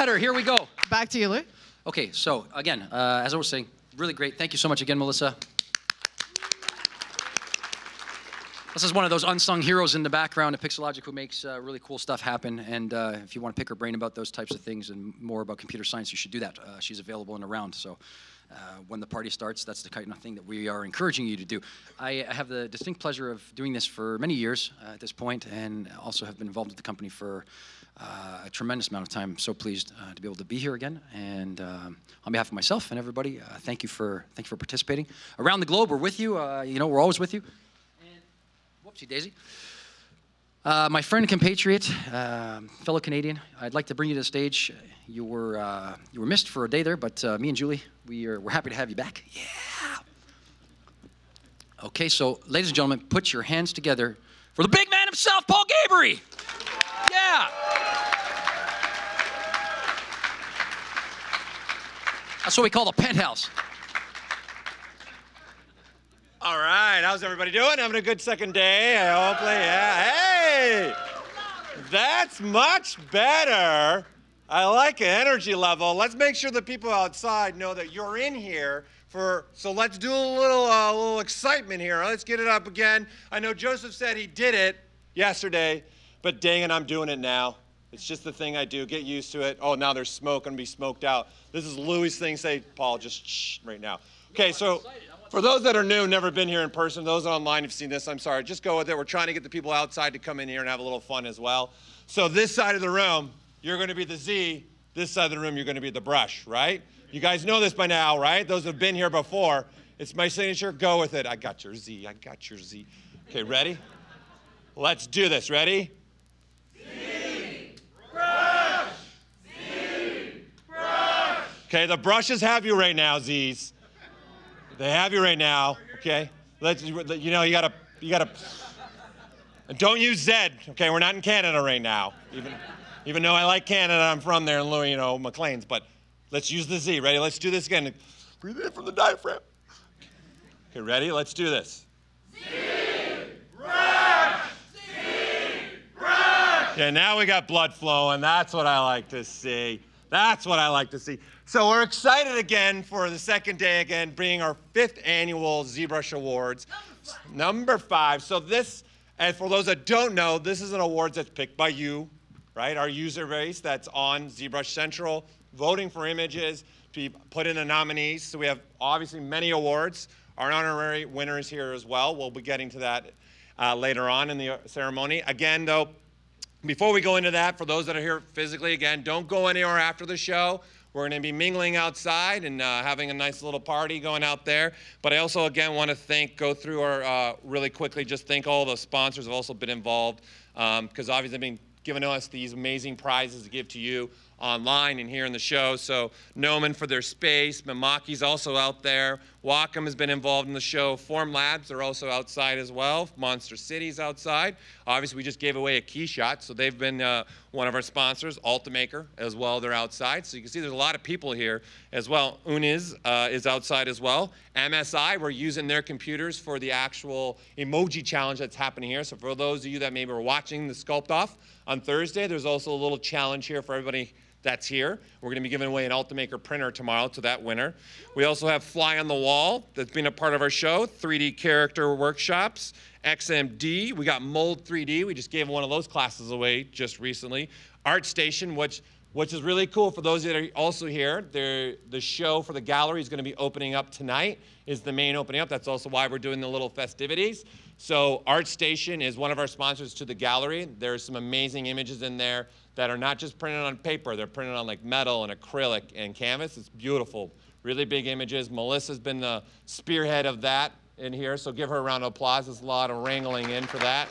better. Here we go. Back to you, Lou. Okay, so again, uh, as I was saying, really great. Thank you so much again, Melissa. This is one of those unsung heroes in the background at Pixologic who makes uh, really cool stuff happen. And uh, if you want to pick her brain about those types of things and more about computer science, you should do that. Uh, she's available and around. So uh, when the party starts, that's the kind of thing that we are encouraging you to do. I have the distinct pleasure of doing this for many years uh, at this point, and also have been involved with the company for uh, a tremendous amount of time. So pleased uh, to be able to be here again. And um, on behalf of myself and everybody, uh, thank you for thank you for participating. Around the globe, we're with you. You know, we're always with you. And whoopsie daisy. Uh, my friend, compatriot, uh, fellow Canadian, I'd like to bring you to the stage. You were uh, you were missed for a day there, but uh, me and Julie, we are we're happy to have you back. Yeah. Okay, so ladies and gentlemen, put your hands together for the big man himself, Paul Gaboury. Yeah. That's what we call the penthouse. All right, how's everybody doing? Having a good second day? Hopefully, yeah. Hey, that's much better. I like the energy level. Let's make sure the people outside know that you're in here for. So let's do a little, uh, little excitement here. Let's get it up again. I know Joseph said he did it yesterday, but dang it, I'm doing it now. It's just the thing I do. Get used to it. Oh, now there's smoke. I'm gonna be smoked out. This is Louis' thing. Say, Paul, just shh right now. Okay, so for those that are new, never been here in person, those online have seen this, I'm sorry. Just go with it. We're trying to get the people outside to come in here and have a little fun as well. So this side of the room, you're gonna be the Z. This side of the room, you're gonna be the brush, right? You guys know this by now, right? Those have been here before. It's my signature. Go with it. I got your Z. I got your Z. Okay, ready? Let's do this. Ready? Z. Brush. Z. Brush. Okay, the brushes have you right now, Z's. They have you right now. Okay, let's. You know, you gotta, you gotta. Don't use Z. Okay, we're not in Canada right now. Even, even though I like Canada, I'm from there in Louis, you know, McLean's. But let's use the Z. Ready? Let's do this again. Breathe in from the diaphragm. Okay, ready? Let's do this. Z, rush, Z, rush. Okay, now we got blood flowing. That's what I like to see. That's what I like to see. So we're excited again for the second day again, bringing our fifth annual ZBrush Awards. Number five. So this, and for those that don't know, this is an awards that's picked by you, right? Our user base that's on ZBrush Central, voting for images, to be put in the nominees. So we have obviously many awards. Our honorary winners here as well. We'll be getting to that uh, later on in the ceremony. Again, though, before we go into that, for those that are here physically, again, don't go anywhere after the show. We're going to be mingling outside and uh, having a nice little party going out there. But I also, again, want to thank, go through our, uh, really quickly, just thank all the sponsors have also been involved because um, obviously they've been giving us these amazing prizes to give to you online and here in the show. So Noman for their space, Mamaki's also out there. Wacom has been involved in the show. Formlabs are also outside as well. Monster City's outside. Obviously, we just gave away a KeyShot, so they've been uh, one of our sponsors. Ultimaker as well, they're outside. So you can see there's a lot of people here as well. Uniz uh, is outside as well. MSI, we're using their computers for the actual emoji challenge that's happening here. So for those of you that maybe were watching the Sculpt Off on Thursday, there's also a little challenge here for everybody that's here. We're going to be giving away an Ultimaker printer tomorrow to that winner. We also have Fly on the Wall that's been a part of our show, 3D character workshops, XMD. We got Mold 3D. We just gave one of those classes away just recently. ArtStation, which which is really cool for those that are also here. The show for the gallery is going to be opening up tonight, is the main opening up. That's also why we're doing the little festivities. So ArtStation is one of our sponsors to the gallery. There's some amazing images in there that are not just printed on paper. They're printed on like metal and acrylic and canvas. It's beautiful. Really big images. Melissa's been the spearhead of that in here, so give her a round of applause. There's a lot of wrangling in for that.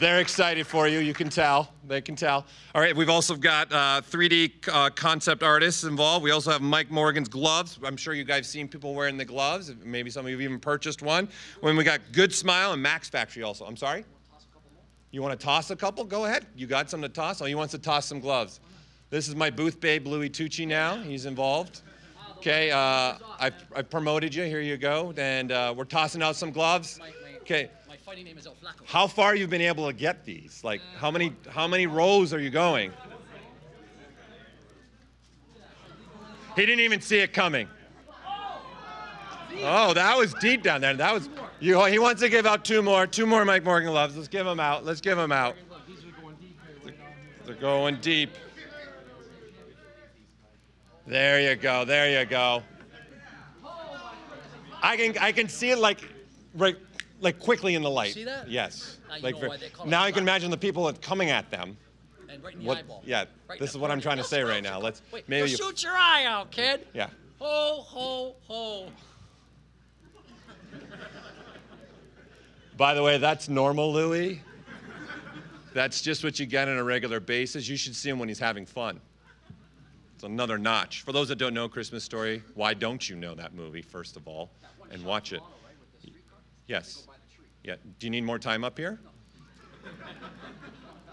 They're excited for you. You can tell. They can tell. All right, we've also got uh, 3D uh, concept artists involved. We also have Mike Morgan's gloves. I'm sure you guys have seen people wearing the gloves. Maybe some of you have even purchased one. When we got Good Smile and Max Factory also. I'm sorry? You want to toss a couple? Go ahead. You got some to toss? Oh, he wants to toss some gloves. This is my booth babe, Louis Tucci now. He's involved. Okay, uh, I've, I've, promoted you. Here you go. And uh, we're tossing out some gloves. Okay fighting name is El Flaco. How far you've been able to get these? Like uh, how many how many rows are you going? He didn't even see it coming. Oh, that was deep down there. That was you. He wants to give out two more, two more Mike Morgan loves. Let's give them out. Let's give them out. They're going deep. There you go. There you go. I can I can see it like right like quickly in the light. See that? Yes. Now you like know why they call it now you can imagine the people that coming at them. And right in the What? eyeball. Yeah. Right this is what I'm trying to say right now. you. Let's Wait, maybe they'll you. shoot your eye out, kid. Yeah. Ho, ho, ho. By the way, that's normal, Louis. That's just what you get on a regular basis. You should see him when he's having fun. It's another notch. For those that don't know Christmas Story, why don't you know that movie, first of all, and watch it? Yes. Yeah. Do you need more time up here?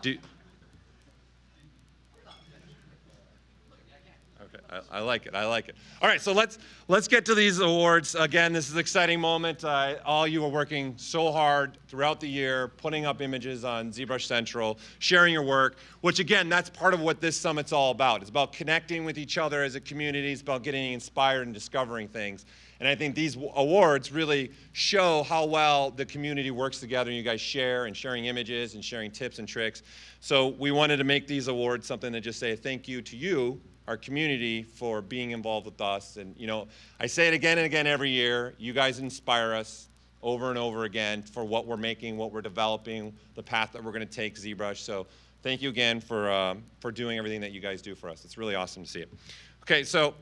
Do, Okay, I, I like it. I like it. All right, so let's let's get to these awards. Again, this is an exciting moment. Uh, all you are working so hard throughout the year, putting up images on ZBrush Central, sharing your work. Which again, that's part of what this summit's all about. It's about connecting with each other as a community. It's about getting inspired and discovering things. And I think these awards really show how well the community works together. and You guys share and sharing images and sharing tips and tricks. So we wanted to make these awards something to just say thank you to you our community for being involved with us. And, you know, I say it again and again every year. You guys inspire us over and over again for what we're making, what we're developing, the path that we're going to take ZBrush. So thank you again for, um, for doing everything that you guys do for us. It's really awesome to see it. Okay, so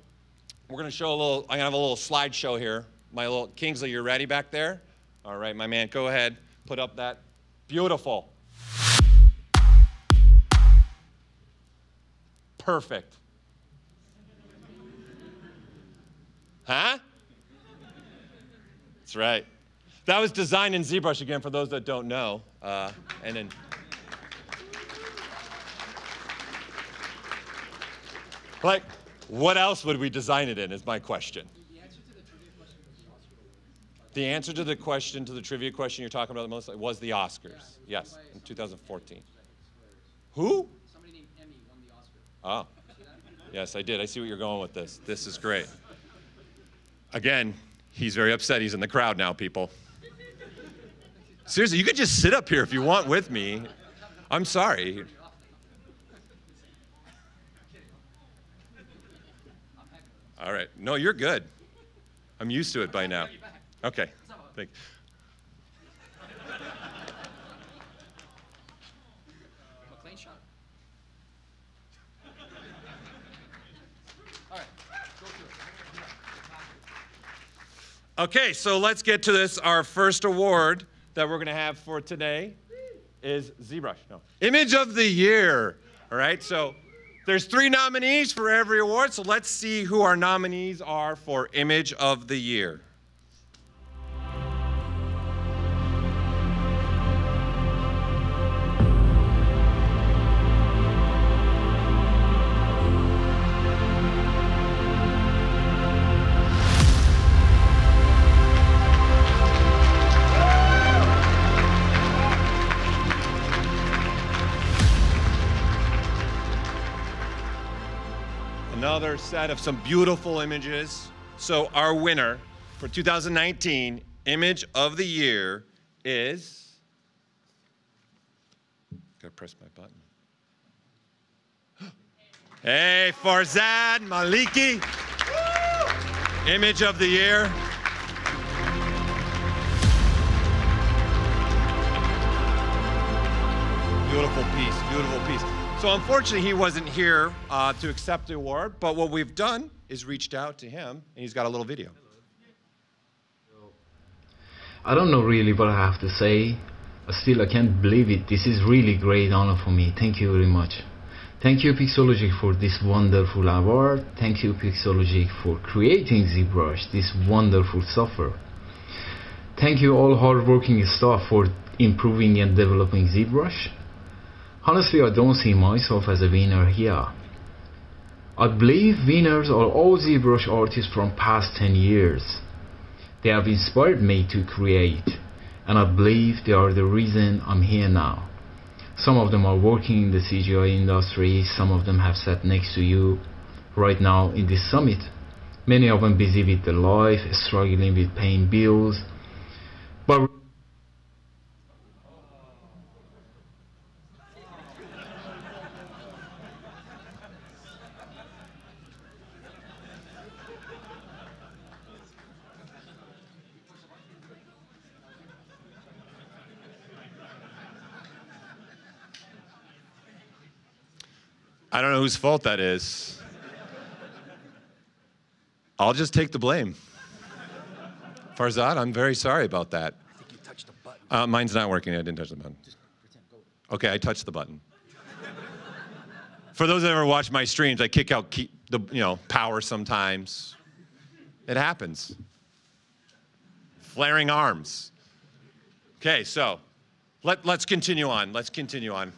we're going to show a little, I'm going to have a little slideshow here. My little, Kingsley, you're ready back there? All right, my man, go ahead. Put up that. Beautiful. Perfect. Huh? That's right. That was designed in ZBrush again for those that don't know. Uh, and then. Like, what else would we design it in? Is my question. The answer to the question, to the trivia question you're talking about the most, was the Oscars. Yes, in 2014. Who? Somebody named Emmy won the Oscar. Oh, yes, I did. I see what you're going with this. This is great. Again, he's very upset. He's in the crowd now, people. Seriously, you could just sit up here if you want with me. I'm sorry. All right. No, you're good. I'm used to it by now. Okay. Thank- McLean shot. All right, go through it. Okay, so let's get to this. Our first award that we're going to have for today is ZBrush. No, Image of the Year. All right, so there's three nominees for every award. So let's see who our nominees are for Image of the Year. Set of some beautiful images. So our winner for 2019 Image of the Year is. Gotta press my button. Hey, Farzad Maleki. Image of the Year. Beautiful piece, beautiful piece. So unfortunately, he wasn't here uh, to accept the award, but what we've done is reached out to him, and he's got a little video. I don't know really what I have to say. Still, I can't believe it. This is really great honor for me. Thank you very much. Thank you, Pixologic, for this wonderful award. Thank you, Pixologic, for creating ZBrush, this wonderful software. Thank you, all hardworking staff, for improving and developing ZBrush. Honestly, I don't see myself as a winner here. I believe winners are all ZBrush artists from past 10 years. They have inspired me to create and I believe they are the reason I'm here now. Some of them are working in the CGI industry, some of them have sat next to you right now in this summit. Many of them busy with their life, struggling with paying bills, but I don't know whose fault that is. I'll just take the blame. Farzad, I'm very sorry about that. I think you touched the button. Uh, mine's not working. I didn't touch the button. Okay, I touched the button. For those that ever watch my streams, I kick out key, the you know power sometimes. It happens. Flaring arms. Okay, so let, let's continue on. Let's continue on.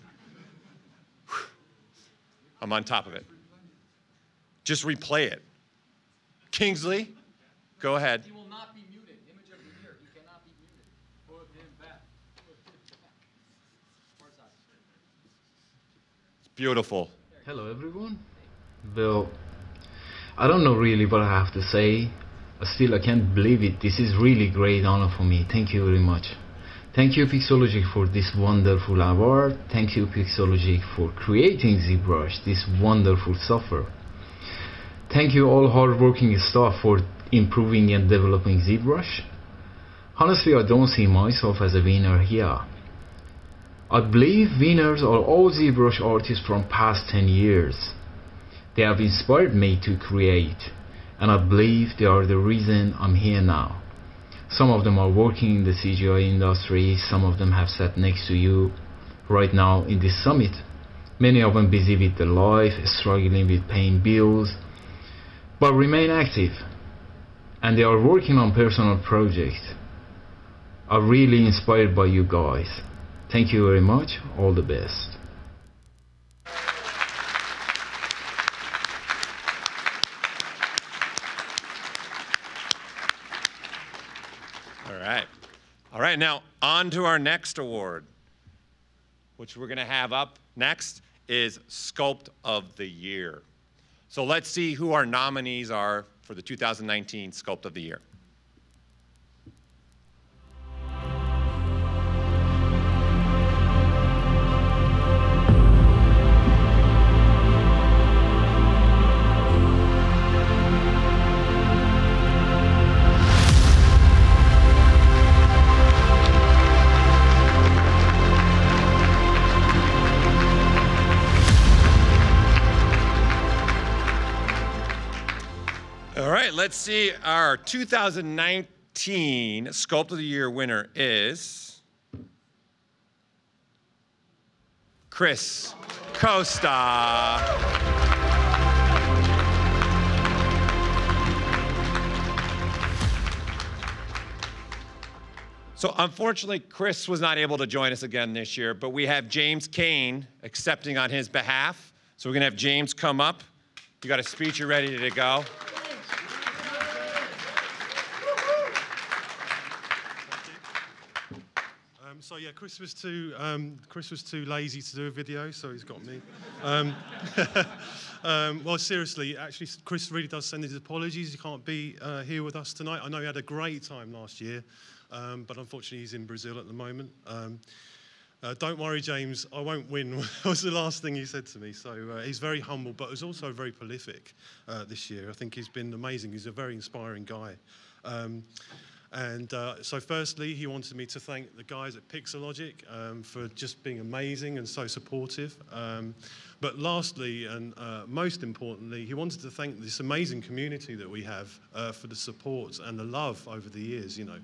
Whew. I'm on top of it. Just replay it. Kingsley, go ahead. He will not be muted. Image of the year. He cannot be muted. Put him back. Put him back. It's beautiful. Hello everyone. Well, I don't know really what I have to say. Still, I can't believe it. This is really great honor for me. Thank you very much. Thank you Pixologic for this wonderful award. Thank you Pixologic for creating ZBrush, this wonderful software. Thank you all hardworking staff for improving and developing ZBrush. Honestly, I don't see myself as a winner here. I believe winners are all ZBrush artists from past 10 years. They have inspired me to create, and I believe they are the reason I'm here now. Some of them are working in the CGI industry, some of them have sat next to you right now in this summit. Many of them busy with their life, struggling with paying bills, but remain active. And they are working on personal projects. I'm really inspired by you guys. Thank you very much. All the best. All right. All right, now on to our next award, which we're going to have up next is Sculpt of the Year. So let's see who our nominees are for the 2019 Sculpt of the Year. Let's see. Our 2019 Sculpt of the Year winner is Kris Costa. So unfortunately, Kris was not able to join us again this year, but we have James Kane accepting on his behalf. So we're gonna have James come up. You got a speech, you're ready to go. Um, so yeah, Kris was too um, Kris was too lazy to do a video, so he's got me. Um, um, well, seriously, actually, Kris really does send his apologies. He can't be uh, here with us tonight. I know he had a great time last year, um, but unfortunately, he's in Brazil at the moment. Um, uh, don't worry, James. I won't win. was the last thing he said to me. So uh, he's very humble, but he's also very prolific uh, this year. I think he's been amazing. He's a very inspiring guy. And uh, so, firstly, he wanted me to thank the guys at Pixologic um, for just being amazing and so supportive. Um, but lastly, and uh, most importantly, he wanted to thank this amazing community that we have uh, for the support and the love over the years. You know,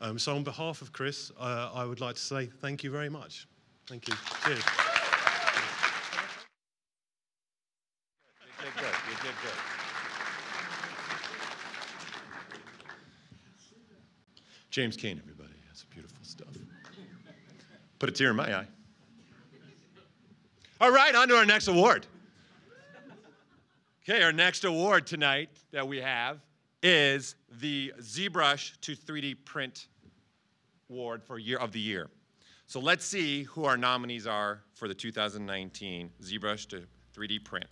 um, so on behalf of Kris, uh, I would like to say thank you very much. Thank you. Cheers. You did good. You did good. James Kane, everybody. That's beautiful stuff. Put a tear in my eye. All right, on to our next award. Okay, our next award tonight that we have is the ZBrush to 3D print award for Year of the Year. So let's see who our nominees are for the 2019 ZBrush to 3D print.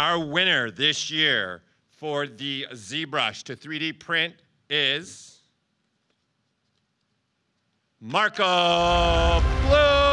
Our winner this year for the ZBrush to 3D print is Marco Plouffe.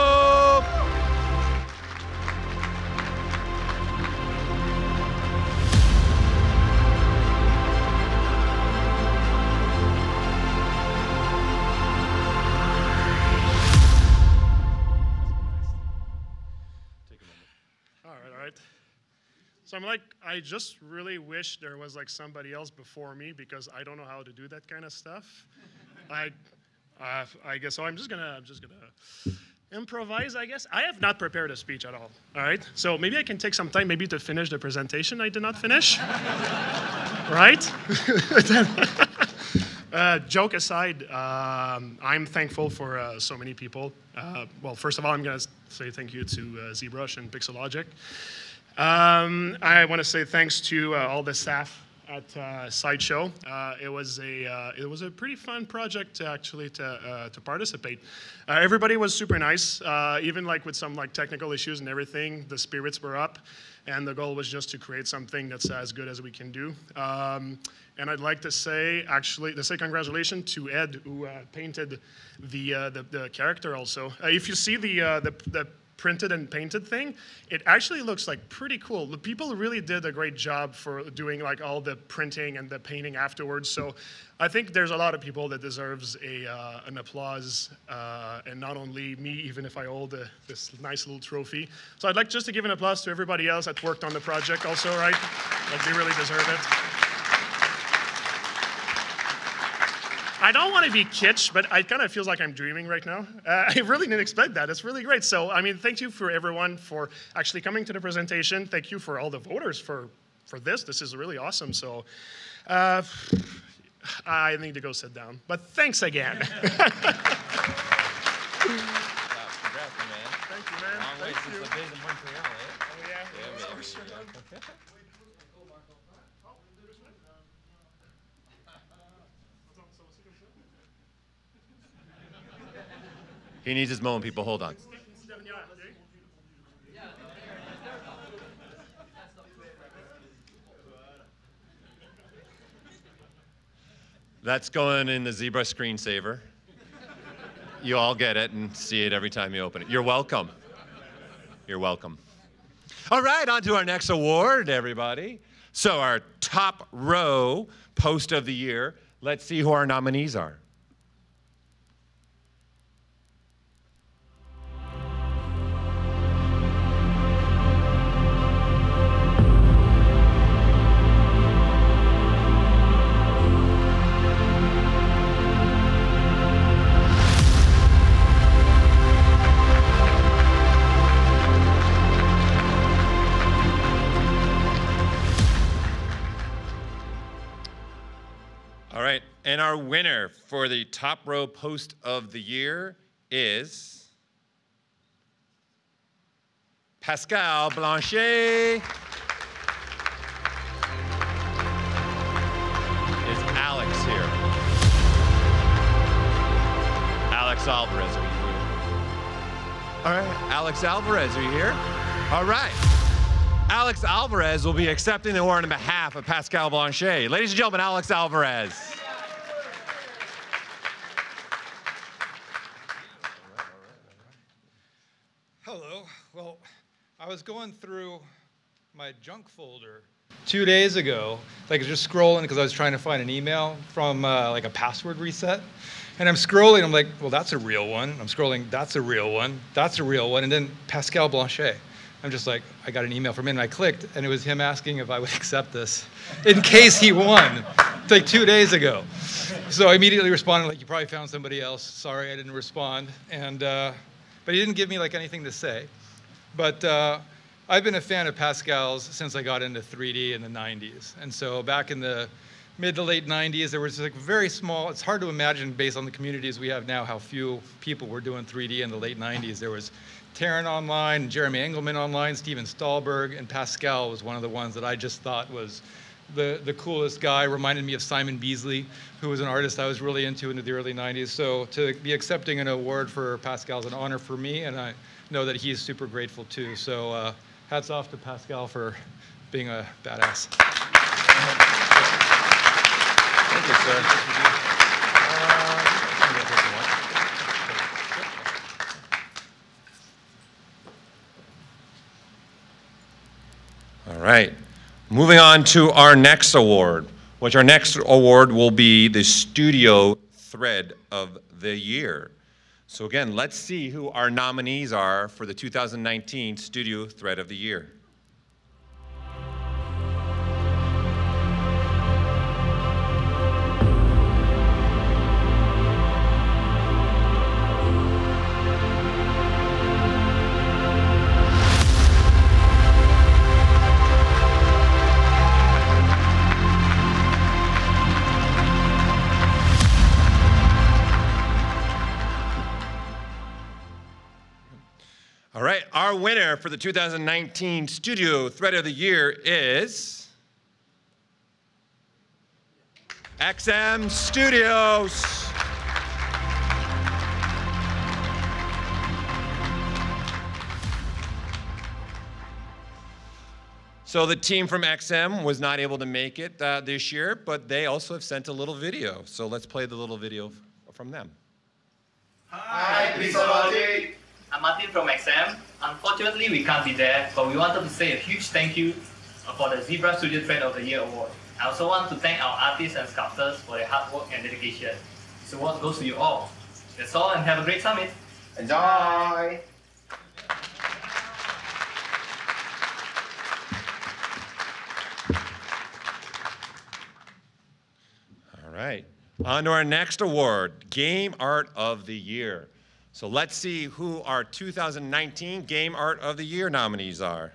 So I'm like, I just really wish there was like somebody else before me because I don't know how to do that kind of stuff. I, uh, I guess so. I'm just gonna, I'm just gonna improvise. I guess I have not prepared a speech at all. All right. So maybe I can take some time, maybe to finish the presentation I did not finish. right? Uh, joke aside, um, I'm thankful for uh, so many people. Uh, well, first of all, I'm going to say thank you to uh, ZBrush and Pixologic. Um, I want to say thanks to uh, all the staff at uh, Sideshow. Uh, it was a uh, it was a pretty fun project actually to uh, to participate. Uh, everybody was super nice, even like with some like technical issues and everything. The spirits were up, and the goal was just to create something that's as good as we can do. Um, and I'd like to say, actually, to say congratulations to Ed, who painted the, the, the character also. If you see the, the, the printed and painted thing, it actually looks like pretty cool. The people really did a great job for doing like all the printing and the painting afterwards. So I think there's a lot of people that deserves a, uh, an applause, uh, and not only me, even if I hold a, this nice little trophy. So I'd like just to give an applause to everybody else that worked on the project also, right? Like they really deserve it. I don't want to be kitsch, but it kind of feels like I'm dreaming right now. Uh, I really didn't expect that. It's really great. So, I mean, thank you for everyone for actually coming to the presentation. Thank you for all the voters for, for this. This is really awesome. So, uh, I need to go sit down. But thanks again. Thank you, man. Thank you. Oh, yeah. He needs his moment, people. Hold on. That's going in the ZBrush screensaver. You all get it and see it every time you open it. You're welcome. You're welcome. All right, on to our next award, everybody. So, our top row post of the year. Let's see who our nominees are. And our winner for the top row post of the year is Pascal Blanche. Is Alex here? Alex Alvarez, are you here? All right, Alex Alvarez, are you here? All right. Alex Alvarez will be accepting the award on behalf of Pascal Blanche. Ladies and gentlemen, Alex Alvarez. I was going through my junk folder two days ago, like just scrolling because I was trying to find an email from uh, like a password reset. And I'm scrolling, I'm like, well, that's a real one. I'm scrolling, that's a real one. That's a real one. And then Pascal Blanche. I'm just like, I got an email from him, and I clicked, and it was him asking if I would accept this in case he won. like two days ago. So I immediately responded like, "You probably found somebody else. Sorry, I didn't respond." And uh, but he didn't give me like anything to say. But uh, I've been a fan of Pascal's since I got into 3D in the 90s. And so back in the mid to late 90s, there was like very small, it's hard to imagine based on the communities we have now how few people were doing 3D in the late 90s. There was Taran online, Jeremy Engelman online, Steven Stahlberg, and Pascal was one of the ones that I just thought was the, the coolest guy, reminded me of Simon Bisley, who was an artist I was really into into the early 90s. So to be accepting an award for Pascal is an honor for me, and I know that he's super grateful too. So uh, hats off to Pascal for being a badass. Thank you, sir. All right. Moving on to our next award, which our next award will be the Studio Thread of the Year. So again, let's see who our nominees are for the 2019 Studio Thread of the Year. Winner for the 2019 Studio Thread of the Year is XM Studios. So the team from XM was not able to make it uh, this year, but they also have sent a little video. So let's play the little video from them. Hi, Pixology. I'm Martin from XM. Unfortunately, we can't be there, but we wanted to say a huge thank you uh, for the ZBrush Studio Thread of the Year award. I also want to thank our artists and sculptors for their hard work and dedication. This award goes to you all. That's all, and have a great summit. Enjoy! All right. On to our next award, Game Art of the Year. So let's see who our 2019 Game Art of the Year nominees are.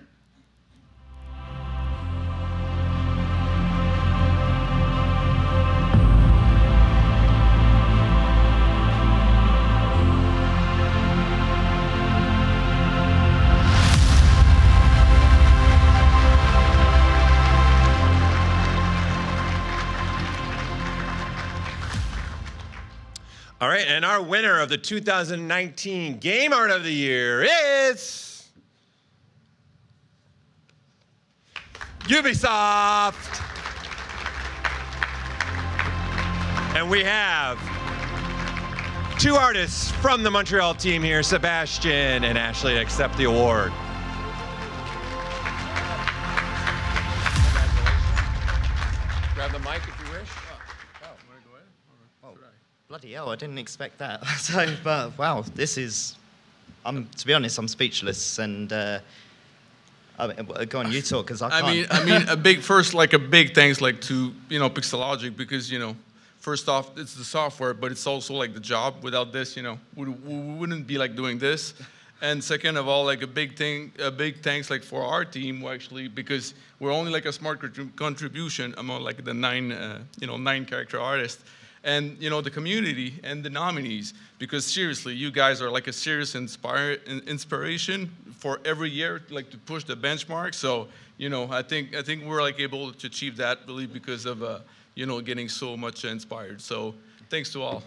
All right, and our winner of the 2019 Game Art of the Year is Ubisoft. And we have two artists from the Montreal team here, Sebastian and Ashley, accept the award. I didn't expect that. so, but wow, this is. I'm to be honest, I'm speechless, and uh, I mean, go on, you talk because I can't. I mean, I mean, a big first, like a big thanks, like to you know Pixologic because you know, first off, it's the software, but it's also like the job. Without this, you know, we, we wouldn't be like doing this. And second of all, like a big thing, a big thanks like for our team actually because we're only like a smart contribution among like the nine, uh, you know, nine character artists and you know the community and the nominees because seriously you guys are like a serious inspire, in- inspiration for every year like to push the benchmark. So you know i think i think we're like able to achieve that really because of uh, you know getting so much inspired. So thanks to all.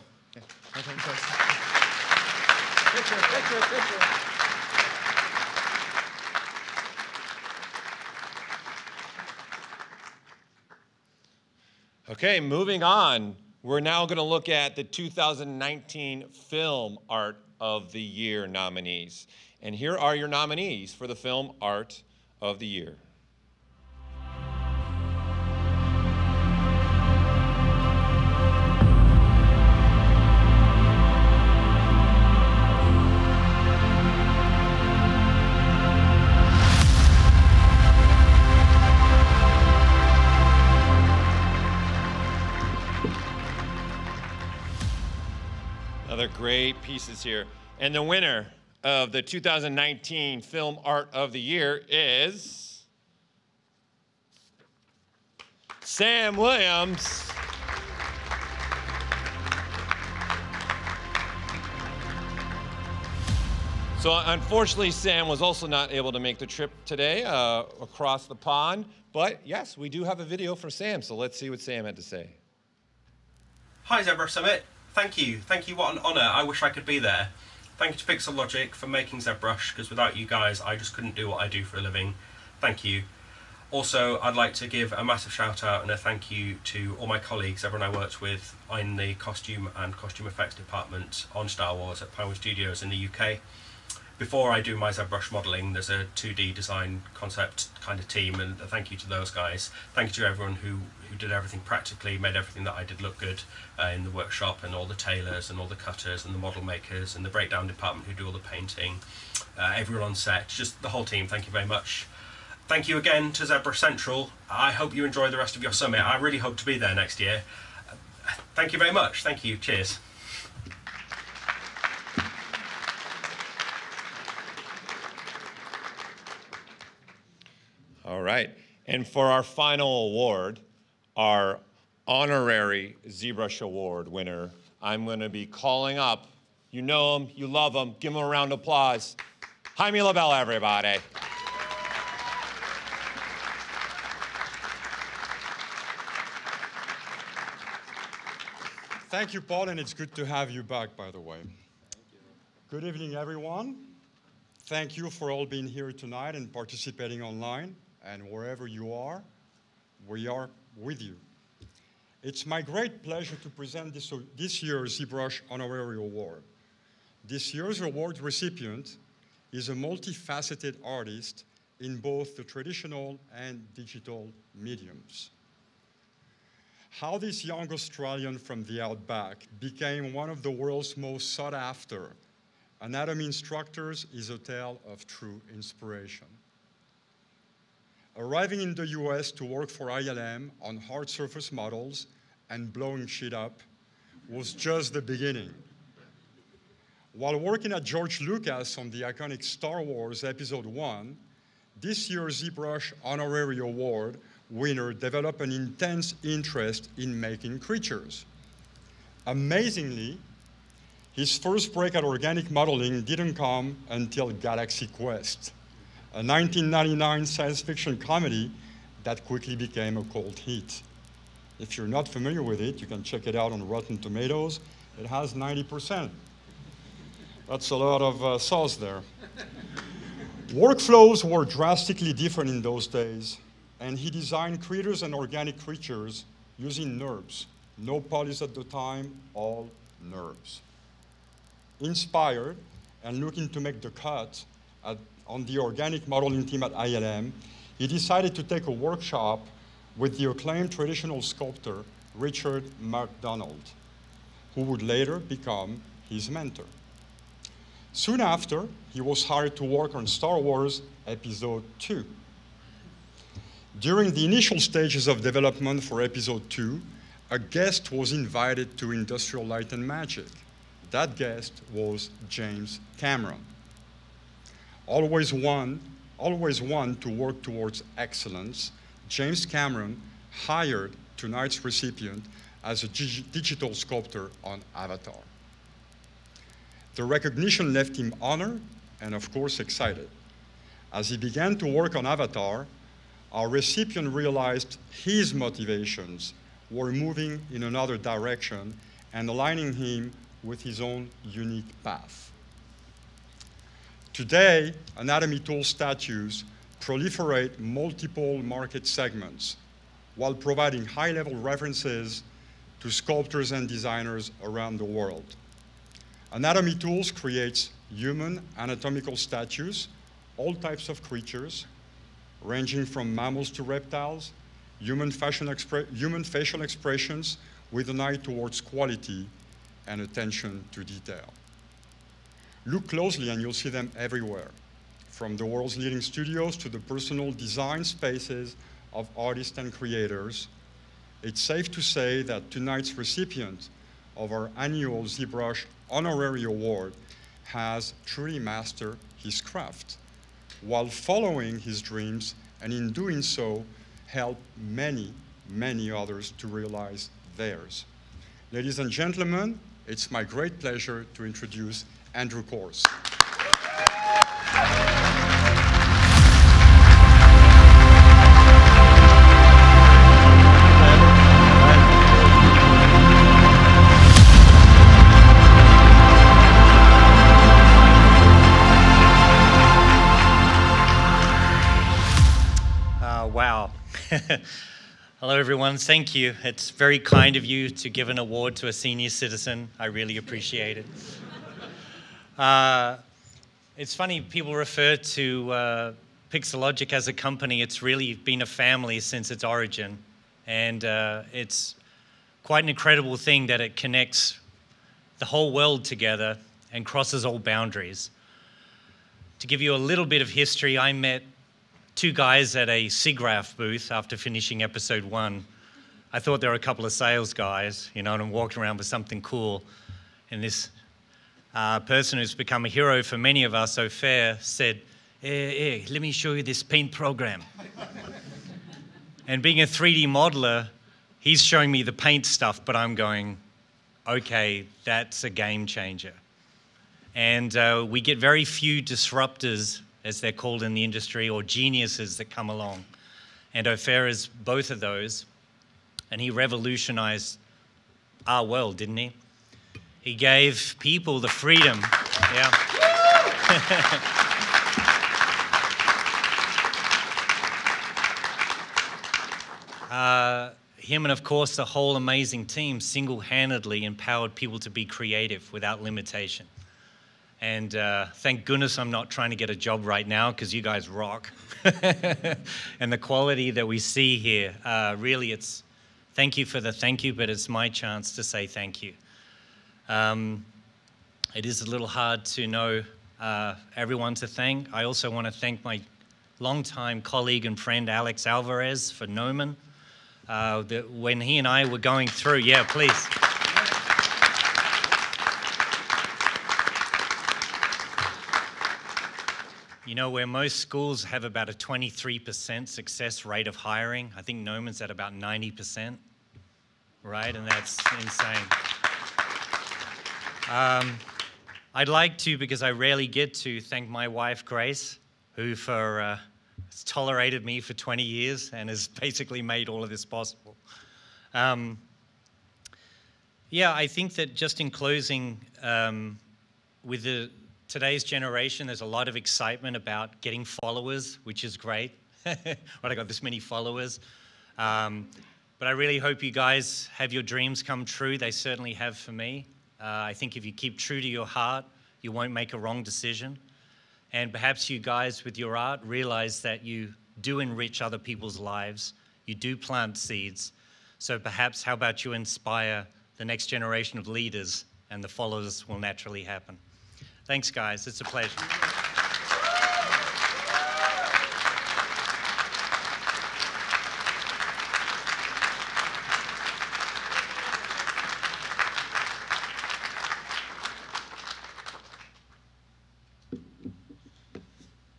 Okay, moving on. We're now going to look at the 2019 Film Art of the Year nominees. And here are your nominees for the Film Art of the Year. Great pieces here. And the winner of the 2019 Film Art of the Year is Sam Williams. So unfortunately, Sam was also not able to make the trip today uh, across the pond. But yes, we do have a video for Sam, so let's see what Sam had to say. Hi ZBrush Summit. Thank you. Thank you. What an honour. I wish I could be there. Thank you to Pixologic for making ZBrush, because without you guys, I just couldn't do what I do for a living. Thank you. Also, I'd like to give a massive shout out and a thank you to all my colleagues, everyone I worked with in the costume and costume effects department on Star Wars at Pinewood Studios in the UK before I do my ZBrush modelling, there's a 2D design concept kind of team, and thank you to those guys. Thank you to everyone who, who did everything practically, made everything that I did look good uh, in the workshop, and all the tailors, and all the cutters, and the model makers, and the breakdown department who do all the painting, uh, everyone on set, just the whole team, thank you very much. Thank you again to ZBrush Central. I hope you enjoy the rest of your summit. I really hope to be there next year. Thank you very much. Thank you. Cheers. All right. And for our final award, our honorary ZBrush Award winner, I'm going to be calling up. You know him, you love him. Give him a round of applause. Jaime LaBelle, everybody. Thank you, Paul, and it's good to have you back, by the way. Good evening, everyone. Thank you for all being here tonight and participating online and wherever you are, we are with you. It's my great pleasure to present this, this year's ZBrush Honorary Award. This year's award recipient is a multifaceted artist in both the traditional and digital mediums. How this young Australian from the outback became one of the world's most sought after anatomy instructors is a tale of true inspiration. Arriving in the US to work for ILM on hard surface models and blowing shit up was just the beginning. While working at George Lucas on the iconic Star Wars Episode 1, this year's ZBrush Honorary Award winner developed an intense interest in making creatures. Amazingly, his first break at organic modeling didn't come until Galaxy Quest a 1999 science fiction comedy that quickly became a cult hit. If you're not familiar with it, you can check it out on Rotten Tomatoes. It has 90%. That's a lot of uh, sauce there. Workflows were drastically different in those days, and he designed critters and organic creatures using NURBS. No polys at the time, all NURBS. Inspired and looking to make the cut at on the organic modeling team at ILM, he decided to take a workshop with the acclaimed traditional sculptor Richard MacDonald, who would later become his mentor. Soon after, he was hired to work on Star Wars Episode 2. During the initial stages of development for Episode 2, a guest was invited to Industrial Light and Magic. That guest was James Cameron always one, always one to work towards excellence, James Cameron hired tonight's recipient as a digital sculptor on Avatar. The recognition left him honored and, of course, excited. As he began to work on Avatar, our recipient realized his motivations were moving in another direction and aligning him with his own unique path. Today, anatomy tool statues proliferate multiple market segments while providing high-level references to sculptors and designers around the world. Anatomy Tools creates human anatomical statues, all types of creatures, ranging from mammals to reptiles, human, human facial expressions with an eye towards quality and attention to detail. Look closely and you'll see them everywhere, from the world's leading studios to the personal design spaces of artists and creators. It's safe to say that tonight's recipient of our annual ZBrush honorary award has truly mastered his craft while following his dreams and in doing so help many, many others to realize theirs. Ladies and gentlemen, it's my great pleasure to introduce Andrew Cawrse. Uh, wow. Hello, everyone. Thank you. It's very kind of you to give an award to a senior citizen. I really appreciate it. Uh, it's funny, people refer to uh, Pixologic as a company. It's really been a family since its origin. And uh, it's quite an incredible thing that it connects the whole world together and crosses all boundaries. To give you a little bit of history, I met two guys at a SIGGRAPH booth after finishing episode one. I thought they were a couple of sales guys, you know, and I'm walking around with something cool. And this uh, person who's become a hero for many of us, Ofer, said, hey, hey, let me show you this paint program. and being a 3D modeler, he's showing me the paint stuff, but I'm going, okay, that's a game changer. And uh, we get very few disruptors as they're called in the industry, or geniuses that come along. And Ofer is both of those. And he revolutionized our world, didn't he? He gave people the freedom. Yeah. uh, him and, of course, the whole amazing team single handedly empowered people to be creative without limitation. And uh, thank goodness I'm not trying to get a job right now because you guys rock. and the quality that we see here, uh, really, it's thank you for the thank you, but it's my chance to say thank you. Um, it is a little hard to know uh, everyone to thank. I also want to thank my longtime colleague and friend Alex Alvarez for Gnomon. Uh, that when he and I were going through, yeah, please. You know, where most schools have about a 23% success rate of hiring, I think Gnomon's at about 90%, right? And that's insane. Um, I'd like to, because I rarely get to, thank my wife, Grace, who for, uh, has tolerated me for 20 years and has basically made all of this possible. Um, yeah, I think that just in closing, um, with the today's generation, there's a lot of excitement about getting followers, which is great. what I got this many followers. Um, but I really hope you guys have your dreams come true. They certainly have for me. Uh, I think if you keep true to your heart, you won't make a wrong decision. And perhaps you guys, with your art, realize that you do enrich other people's lives. You do plant seeds. So perhaps, how about you inspire the next generation of leaders, and the followers will naturally happen. Thanks, guys. It's a pleasure.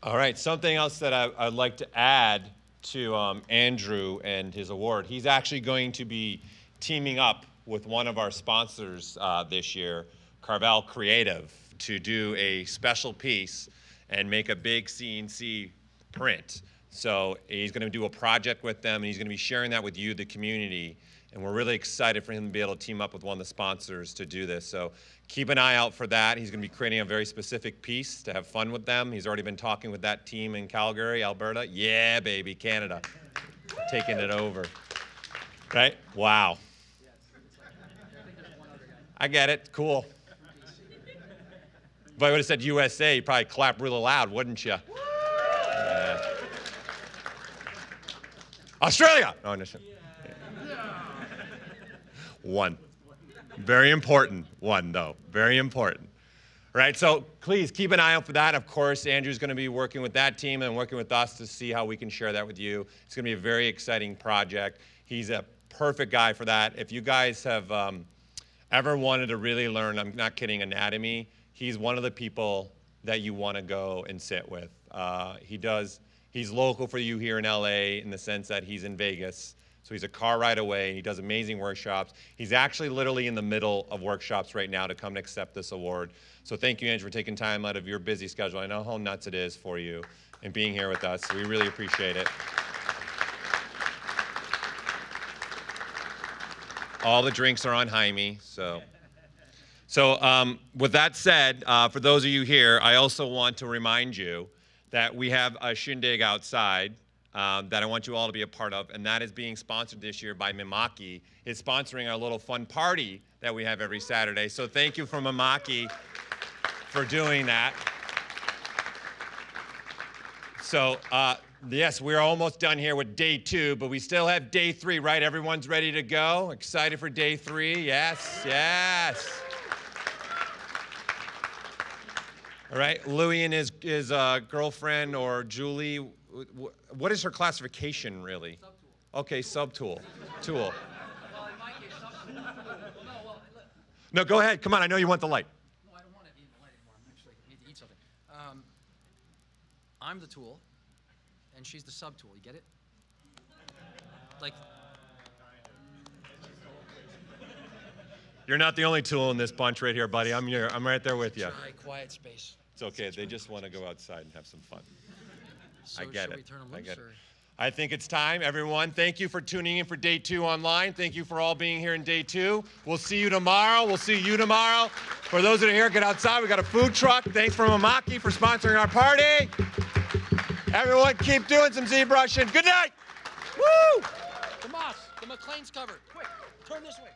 All right, something else that I, would like to add to um, Andrew and his award. He's actually going to be teaming up with one of our sponsors uh, this year, Carvel Creative, to do a special piece and make a big CNC print. So he's going to do a project with them, and he's going to be sharing that with you, the community. And we're really excited for him to be able to team up with one of the sponsors to do this. So keep an eye out for that. He's going to be creating a very specific piece to have fun with them. He's already been talking with that team in Calgary, Alberta. Yeah, baby, Canada. Taking it over. Right? Wow. I get it. Cool. If I would have said USA, you'd probably clap really loud, wouldn't you? Yeah. Australia! Oh, no, One. Very important one, though. Very important. Right, so please keep an eye out for that. Of course, Andrew's going to be working with that team and working with us to see how we can share that with you. It's going to be a very exciting project. He's a perfect guy for that. If you guys have um, ever wanted to really learn, I'm not kidding, anatomy, he's one of the people that you want to go and sit with. Uh, he does, he's local for you here in LA in the sense that he's in Vegas. So he's a car ride away and he does amazing workshops. He's actually literally in the middle of workshops right now to come and accept this award. So thank you, Andrew, for taking time out of your busy schedule. I know how nuts it is for you and being here with us. We really appreciate it. All the drinks are on Jaime, so. So um, with that said, uh, for those of you here, I also want to remind you that we have a shindig outside um, that I want you all to be a part of, and that is being sponsored this year by Mimaki. It's sponsoring our little fun party that we have every Saturday. So thank you from Mimaki for doing that. So uh, yes, we're almost done here with day two, but we still have day three, right? Everyone's ready to go? Excited for day three? Yes, yes. All right, Louis and his, his uh, girlfriend or Julie, what is her classification really? Subtool. Okay, subtool. Tool. No, go ahead. Come on, I know you want the light. No, I don't want to eat the light anymore. I'm actually I need to eat something. Um, I'm the tool, and she's the subtool. You get it? Like. You're not the only tool in this bunch right here, buddy. I'm here. I'm right there with you. Quiet space. It's okay. They just want to go outside and have some fun. So I get it. we turn 'em I get it. or- I think it's time, everyone. Thank you for tuning in for day two online. Thank you for all being here in day two. We'll see you tomorrow. We'll see you tomorrow. For those that are here, get outside. We got a food truck. Thanks for Mimaki for sponsoring our party. Everyone, keep doing some ZBrushing. Good night. Woo! The Moss, the McLean's covered. Quick, turn this way.